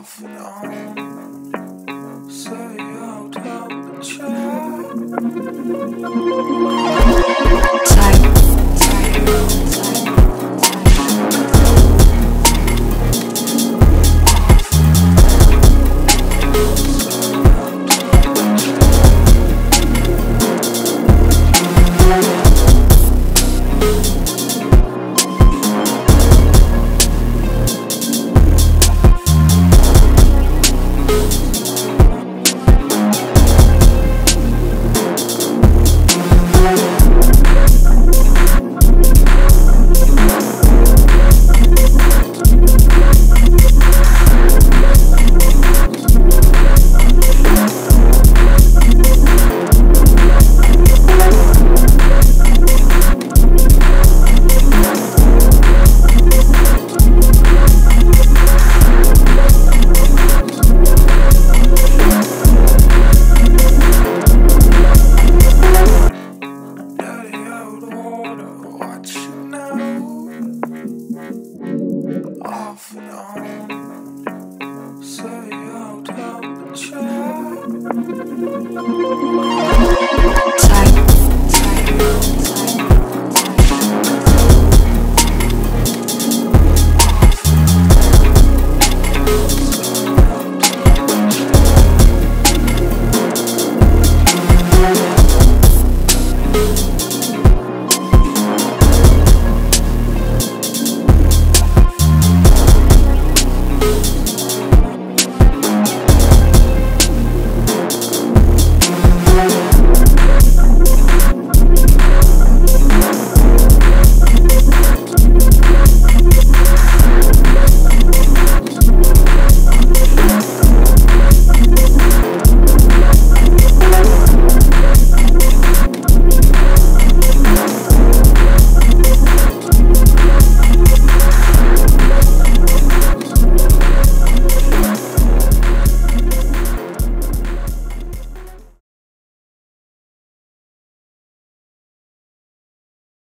off and on. Say out loud the truth.